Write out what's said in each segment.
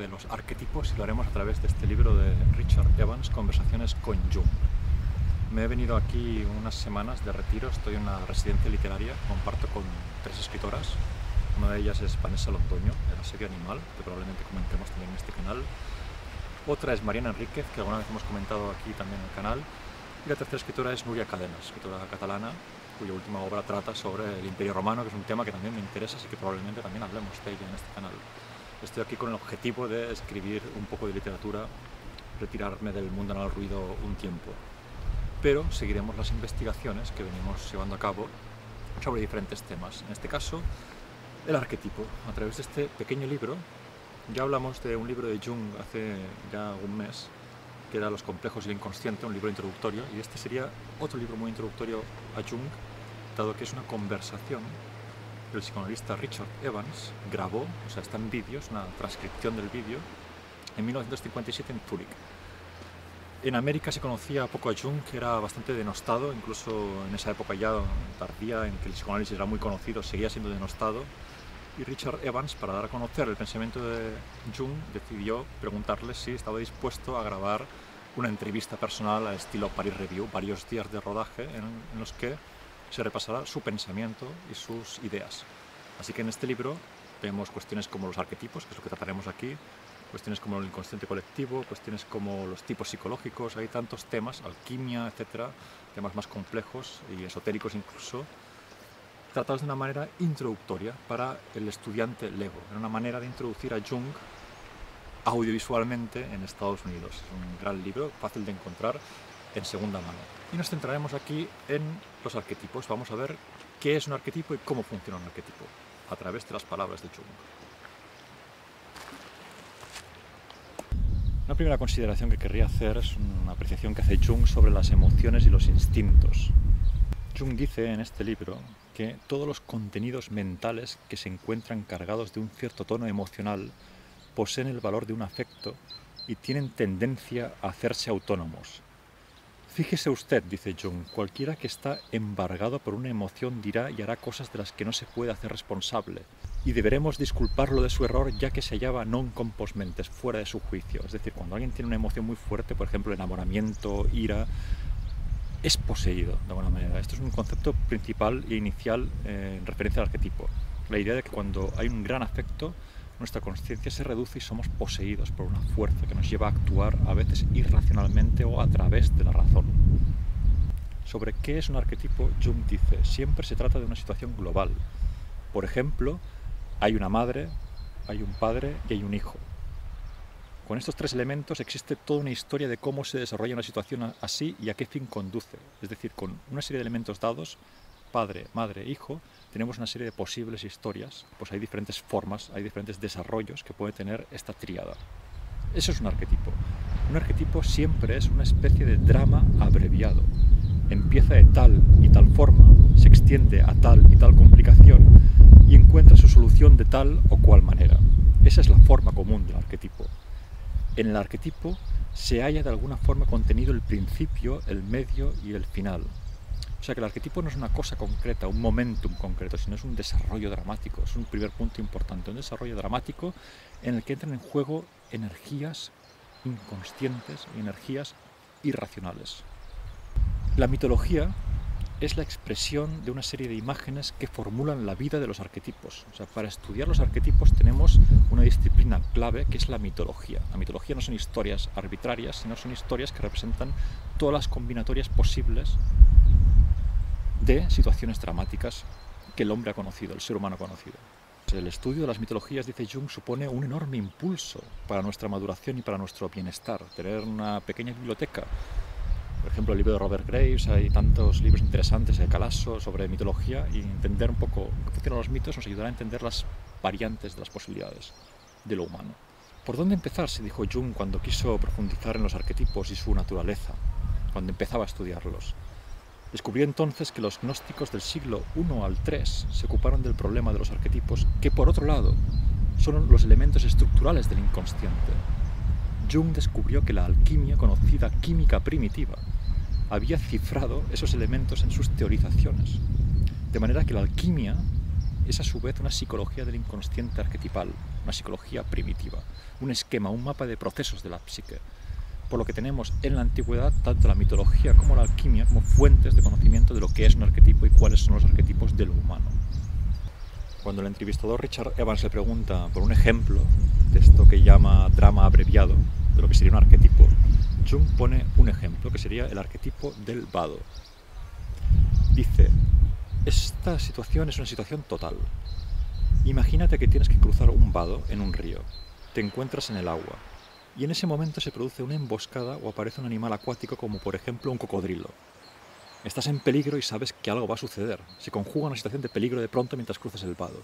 de los arquetipos y lo haremos a través de este libro de Richard Evans, Conversaciones con Jung. Me he venido aquí unas semanas de retiro, estoy en una residencia literaria, comparto con tres escritoras. Una de ellas es Vanessa Londoño, de la serie Animal, que probablemente comentemos también en este canal. Otra es Mariana Enríquez, que alguna vez hemos comentado aquí también en el canal. Y la tercera escritora es Nuria Cadenas, escritora catalana, cuya última obra trata sobre el Imperio Romano, que es un tema que también me interesa, así que probablemente también hablemos de ella en este canal. Estoy aquí con el objetivo de escribir un poco de literatura, retirarme del mundo al ruido un tiempo. Pero seguiremos las investigaciones que venimos llevando a cabo sobre diferentes temas. En este caso, el arquetipo. A través de este pequeño libro, ya hablamos de un libro de Jung hace ya un mes, que era Los complejos y el inconsciente, un libro introductorio, y este sería otro libro muy introductorio a Jung, dado que es una conversación el psicoanalista Richard Evans grabó, o sea, está en vídeos, una transcripción del vídeo, en 1957 en Zúrich. En América se conocía poco a Jung, que era bastante denostado, incluso en esa época ya tardía, en que el psicoanálisis era muy conocido, seguía siendo denostado. Y Richard Evans, para dar a conocer el pensamiento de Jung, decidió preguntarle si estaba dispuesto a grabar una entrevista personal al estilo Paris Review, varios días de rodaje en, en los que se repasará su pensamiento y sus ideas. Así que en este libro vemos cuestiones como los arquetipos, que es lo que trataremos aquí, cuestiones como el inconsciente colectivo, cuestiones como los tipos psicológicos, hay tantos temas, alquimia, etcétera, temas más complejos y esotéricos incluso, tratados de una manera introductoria para el estudiante lego, en una manera de introducir a Jung audiovisualmente en Estados Unidos. Es un gran libro, fácil de encontrar en segunda mano. Y nos centraremos aquí en los arquetipos. Vamos a ver qué es un arquetipo y cómo funciona un arquetipo a través de las palabras de Jung. Una primera consideración que querría hacer es una apreciación que hace Jung sobre las emociones y los instintos. Jung dice en este libro que todos los contenidos mentales que se encuentran cargados de un cierto tono emocional poseen el valor de un afecto y tienen tendencia a hacerse autónomos, Fíjese usted, dice Jung, cualquiera que está embargado por una emoción dirá y hará cosas de las que no se puede hacer responsable, y deberemos disculparlo de su error ya que se hallaba non composmentes, fuera de su juicio. Es decir, cuando alguien tiene una emoción muy fuerte, por ejemplo, enamoramiento, ira, es poseído de alguna manera. Esto es un concepto principal e inicial eh, en referencia al arquetipo. La idea de que cuando hay un gran afecto, nuestra conciencia se reduce y somos poseídos por una fuerza que nos lleva a actuar a veces irracionalmente o a través de la razón. Sobre qué es un arquetipo, Jung dice, siempre se trata de una situación global. Por ejemplo, hay una madre, hay un padre y hay un hijo. Con estos tres elementos existe toda una historia de cómo se desarrolla una situación así y a qué fin conduce. Es decir, con una serie de elementos dados, padre, madre, hijo, tenemos una serie de posibles historias, pues hay diferentes formas, hay diferentes desarrollos que puede tener esta tríada. Eso es un arquetipo. Un arquetipo siempre es una especie de drama abreviado. Empieza de tal y tal forma, se extiende a tal y tal complicación y encuentra su solución de tal o cual manera. Esa es la forma común del arquetipo. En el arquetipo se halla de alguna forma contenido el principio, el medio y el final. O sea que el arquetipo no es una cosa concreta, un momentum concreto, sino es un desarrollo dramático. Es un primer punto importante, un desarrollo dramático en el que entran en juego energías inconscientes y energías irracionales. La mitología es la expresión de una serie de imágenes que formulan la vida de los arquetipos. O sea, para estudiar los arquetipos tenemos una disciplina clave que es la mitología. La mitología no son historias arbitrarias, sino son historias que representan todas las combinatorias posibles de situaciones dramáticas que el hombre ha conocido, el ser humano ha conocido. El estudio de las mitologías, dice Jung, supone un enorme impulso para nuestra maduración y para nuestro bienestar. Tener una pequeña biblioteca, por ejemplo el libro de Robert Graves, hay tantos libros interesantes de Calasso sobre mitología y entender un poco cómo funcionan los mitos nos ayudará a entender las variantes de las posibilidades de lo humano. ¿Por dónde empezar? se dijo Jung cuando quiso profundizar en los arquetipos y su naturaleza, cuando empezaba a estudiarlos. Descubrió entonces que los gnósticos del siglo I al III se ocuparon del problema de los arquetipos, que por otro lado son los elementos estructurales del inconsciente. Jung descubrió que la alquimia, conocida química primitiva, había cifrado esos elementos en sus teorizaciones. De manera que la alquimia es a su vez una psicología del inconsciente arquetipal, una psicología primitiva, un esquema, un mapa de procesos de la psique. Por lo que tenemos en la antigüedad tanto la mitología como la alquimia como fuentes de conocimiento de lo que es un arquetipo y cuáles son los arquetipos de lo humano. Cuando el entrevistador Richard Evans le pregunta por un ejemplo de esto que llama drama abreviado, de lo que sería un arquetipo, Jung pone un ejemplo que sería el arquetipo del vado. Dice, esta situación es una situación total. Imagínate que tienes que cruzar un vado en un río. Te encuentras en el agua. Y en ese momento se produce una emboscada o aparece un animal acuático como por ejemplo un cocodrilo. Estás en peligro y sabes que algo va a suceder. Se conjuga una situación de peligro de pronto mientras cruzas el vado.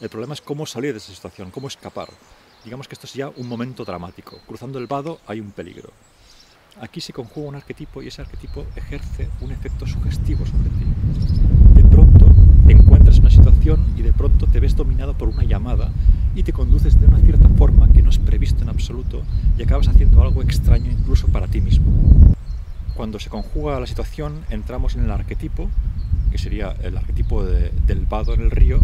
El problema es cómo salir de esa situación, cómo escapar. Digamos que esto es ya un momento dramático. Cruzando el vado hay un peligro. Aquí se conjuga un arquetipo y ese arquetipo ejerce un efecto sugestivo sobre ti. De pronto te encuentras en una situación y de pronto te ves dominado por una llamada y te conduces de una cierta forma que no es previsto en y acabas haciendo algo extraño incluso para ti mismo. Cuando se conjuga la situación entramos en el arquetipo, que sería el arquetipo del vado en el río,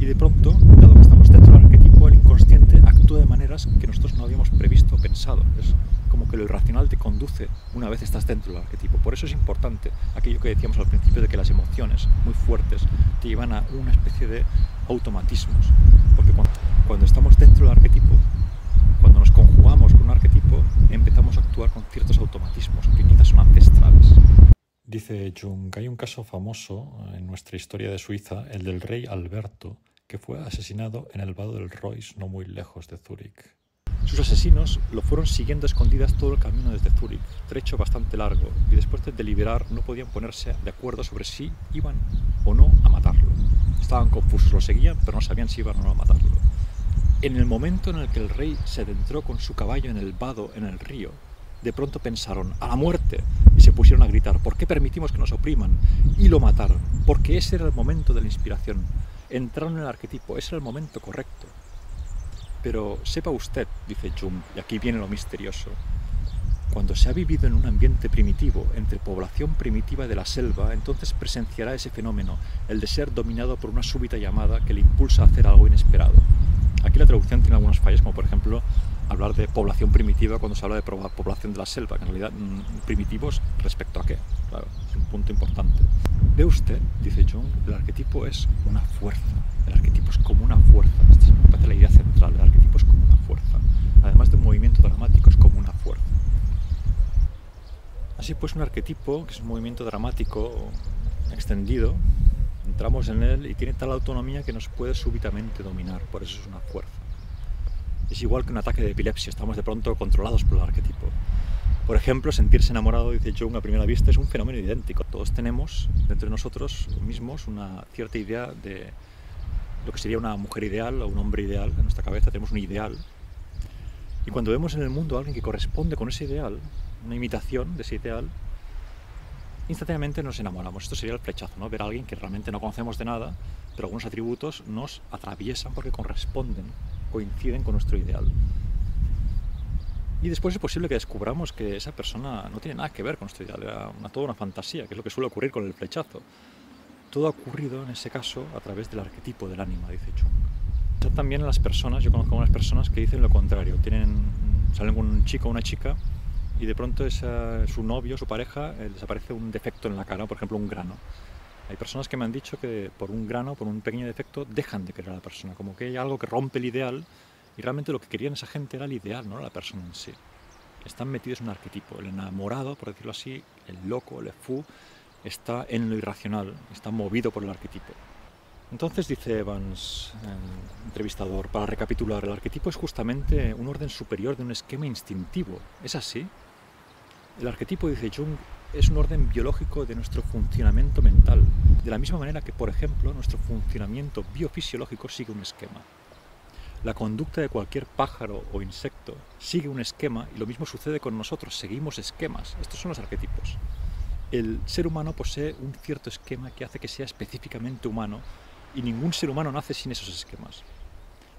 y de pronto, dado que estamos dentro del arquetipo, el inconsciente actúa de maneras que nosotros no habíamos previsto o pensado. Es como que lo irracional te conduce una vez estás dentro del arquetipo. Por eso es importante aquello que decíamos al principio de que las emociones muy fuertes te llevan a una especie de automatismos. Porque cuando, cuando estamos dentro del arquetipo, nos conjugamos con un arquetipo, empezamos a actuar con ciertos automatismos que quizás son ancestrales. Dice Jung, hay un caso famoso en nuestra historia de Suiza, el del rey Alberto, que fue asesinado en el vado del Royce, no muy lejos de Zúrich. Sus asesinos lo fueron siguiendo escondidas todo el camino desde Zúrich, trecho bastante largo, y después de deliberar no podían ponerse de acuerdo sobre si iban o no a matarlo. Estaban confusos, lo seguían, pero no sabían si iban o no a matarlo. En el momento en el que el rey se adentró con su caballo en el vado en el río, de pronto pensaron, a la muerte, y se pusieron a gritar, ¿por qué permitimos que nos opriman? Y lo mataron, porque ese era el momento de la inspiración. Entraron en el arquetipo, ese era el momento correcto. Pero sepa usted, dice Jung, y aquí viene lo misterioso, cuando se ha vivido en un ambiente primitivo, entre población primitiva de la selva, entonces presenciará ese fenómeno, el de ser dominado por una súbita llamada que le impulsa a hacer algo inesperado. Aquí la traducción tiene algunas fallas, como por ejemplo hablar de población primitiva cuando se habla de población de la selva, que en realidad mm, primitivos respecto a qué. Claro, es un punto importante. Ve usted, dice Jung, el arquetipo es una fuerza. El arquetipo es como una fuerza. Esta es la idea central. El arquetipo es como una fuerza. Además de un movimiento dramático, es como una fuerza. Así pues, un arquetipo, que es un movimiento dramático extendido, entramos en él y tiene tal autonomía que nos puede súbitamente dominar, por eso es una fuerza. Es igual que un ataque de epilepsia, estamos de pronto controlados por el arquetipo. Por ejemplo, sentirse enamorado, dice Jung, a primera vista es un fenómeno idéntico. Todos tenemos dentro de nosotros mismos una cierta idea de lo que sería una mujer ideal o un hombre ideal. En nuestra cabeza tenemos un ideal. Y cuando vemos en el mundo a alguien que corresponde con ese ideal, una imitación de ese ideal, instantáneamente nos enamoramos. Esto sería el flechazo, ¿no? Ver a alguien que realmente no conocemos de nada, pero algunos atributos nos atraviesan porque corresponden, coinciden con nuestro ideal. Y después es posible que descubramos que esa persona no tiene nada que ver con nuestro ideal, era una, toda una fantasía, que es lo que suele ocurrir con el flechazo. Todo ha ocurrido en ese caso a través del arquetipo del ánima, dice Chung. También las personas, yo conozco algunas personas que dicen lo contrario, tienen, salen con un chico o una chica y de pronto esa, su novio, su pareja, eh, les aparece un defecto en la cara, por ejemplo un grano. Hay personas que me han dicho que por un grano, por un pequeño defecto, dejan de querer a la persona, como que hay algo que rompe el ideal y realmente lo que querían esa gente era el ideal, no la persona en sí. Están metidos en un arquetipo. El enamorado, por decirlo así, el loco, el fou, está en lo irracional, está movido por el arquetipo. Entonces dice Evans, el entrevistador, para recapitular, el arquetipo es justamente un orden superior de un esquema instintivo. ¿Es así? El arquetipo, dice Jung, es un orden biológico de nuestro funcionamiento mental, de la misma manera que, por ejemplo, nuestro funcionamiento biofisiológico sigue un esquema. La conducta de cualquier pájaro o insecto sigue un esquema y lo mismo sucede con nosotros, seguimos esquemas. Estos son los arquetipos. El ser humano posee un cierto esquema que hace que sea específicamente humano y ningún ser humano nace sin esos esquemas.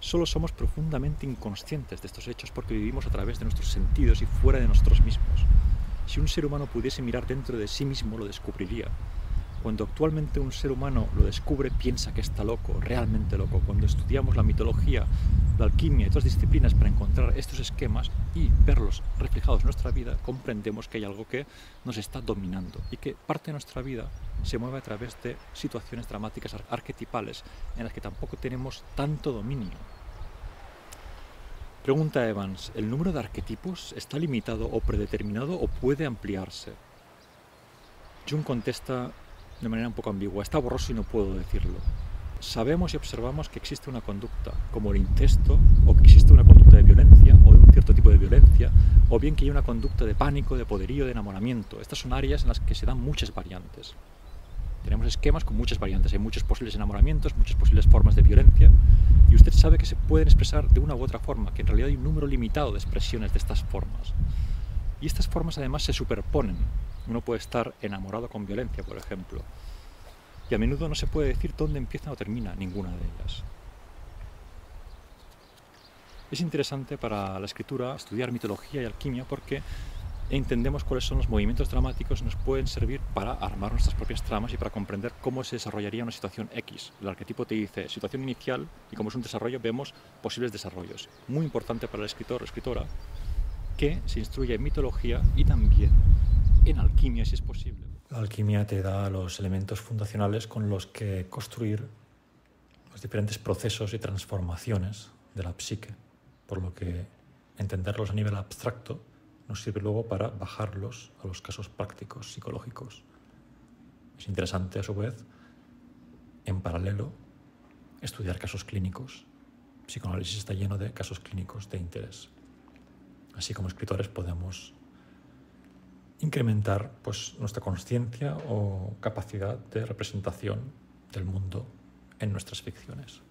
Solo somos profundamente inconscientes de estos hechos porque vivimos a través de nuestros sentidos y fuera de nosotros mismos. Si un ser humano pudiese mirar dentro de sí mismo, lo descubriría. Cuando actualmente un ser humano lo descubre, piensa que está loco, realmente loco. Cuando estudiamos la mitología, la alquimia y otras disciplinas para encontrar estos esquemas y verlos reflejados en nuestra vida, comprendemos que hay algo que nos está dominando y que parte de nuestra vida se mueve a través de situaciones dramáticas arquetipales en las que tampoco tenemos tanto dominio. Pregunta Evans, ¿el número de arquetipos está limitado o predeterminado o puede ampliarse? Jung contesta de manera un poco ambigua. Está borroso y no puedo decirlo. Sabemos y observamos que existe una conducta, como el incesto, o que existe una conducta de violencia, o de un cierto tipo de violencia, o bien que hay una conducta de pánico, de poderío, de enamoramiento. Estas son áreas en las que se dan muchas variantes. Tenemos esquemas con muchas variantes, hay muchos posibles enamoramientos, muchas posibles formas de violencia, y usted sabe que se pueden expresar de una u otra forma, que en realidad hay un número limitado de expresiones de estas formas. Y estas formas además se superponen, uno puede estar enamorado con violencia, por ejemplo. Y a menudo no se puede decir dónde empieza o termina ninguna de ellas. Es interesante para la escritura estudiar mitología y alquimia porque entendemos cuáles son los movimientos dramáticos nos pueden servir para armar nuestras propias tramas y para comprender cómo se desarrollaría una situación X. El arquetipo te dice situación inicial y como es un desarrollo vemos posibles desarrollos. Muy importante para el escritor o escritora que se instruye en mitología y también en alquimia, si es posible. La alquimia te da los elementos fundacionales con los que construir los diferentes procesos y transformaciones de la psique, por lo que entenderlos a nivel abstracto nos sirve luego para bajarlos a los casos prácticos, psicológicos. Es interesante, a su vez, en paralelo, estudiar casos clínicos. Psicoanálisis está lleno de casos clínicos de interés. Así como escritores podemos incrementar pues, nuestra conciencia o capacidad de representación del mundo en nuestras ficciones.